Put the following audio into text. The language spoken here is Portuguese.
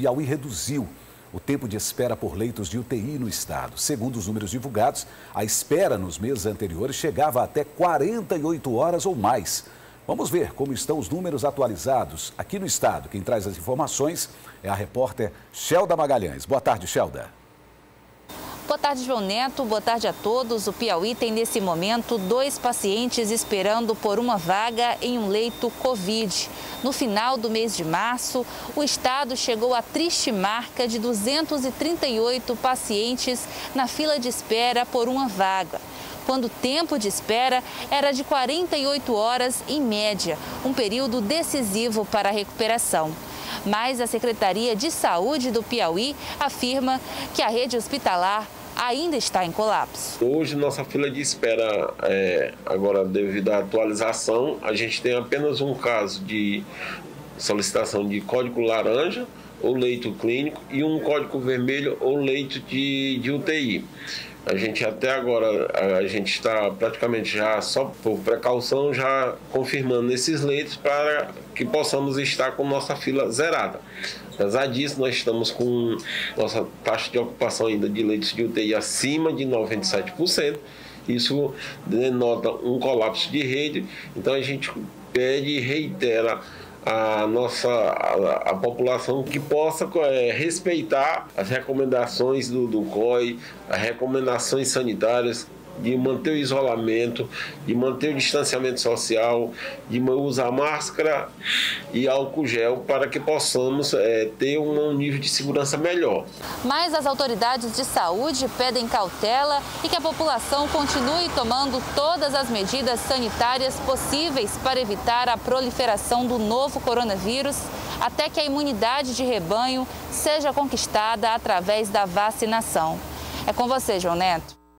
Piauí reduziu o tempo de espera por leitos de UTI no estado. Segundo os números divulgados, a espera nos meses anteriores chegava até 48 horas ou mais. Vamos ver como estão os números atualizados aqui no estado. Quem traz as informações é a repórter Shelda Magalhães. Boa tarde, Shelda. Boa tarde, João Neto. Boa tarde a todos. O Piauí tem nesse momento dois pacientes esperando por uma vaga em um leito Covid. No final do mês de março, o estado chegou à triste marca de 238 pacientes na fila de espera por uma vaga quando o tempo de espera era de 48 horas em média, um período decisivo para a recuperação mas a Secretaria de Saúde do Piauí afirma que a rede hospitalar ainda está em colapso. Hoje, nossa fila de espera, é, agora devido à atualização, a gente tem apenas um caso de solicitação de código laranja ou leito clínico e um código vermelho ou leito de, de UTI. A gente até agora, a gente está praticamente já, só por precaução, já confirmando esses leitos para que possamos estar com nossa fila zerada. Apesar disso, nós estamos com nossa taxa de ocupação ainda de leitos de UTI acima de 97%. Isso denota um colapso de rede. Então a gente pede e reitera a nossa a, a população que possa é, respeitar as recomendações do, do COI, as recomendações sanitárias de manter o isolamento, de manter o distanciamento social, de usar máscara e álcool gel para que possamos é, ter um nível de segurança melhor. Mas as autoridades de saúde pedem cautela e que a população continue tomando todas as medidas sanitárias possíveis para evitar a proliferação do novo coronavírus até que a imunidade de rebanho seja conquistada através da vacinação. É com você, João Neto.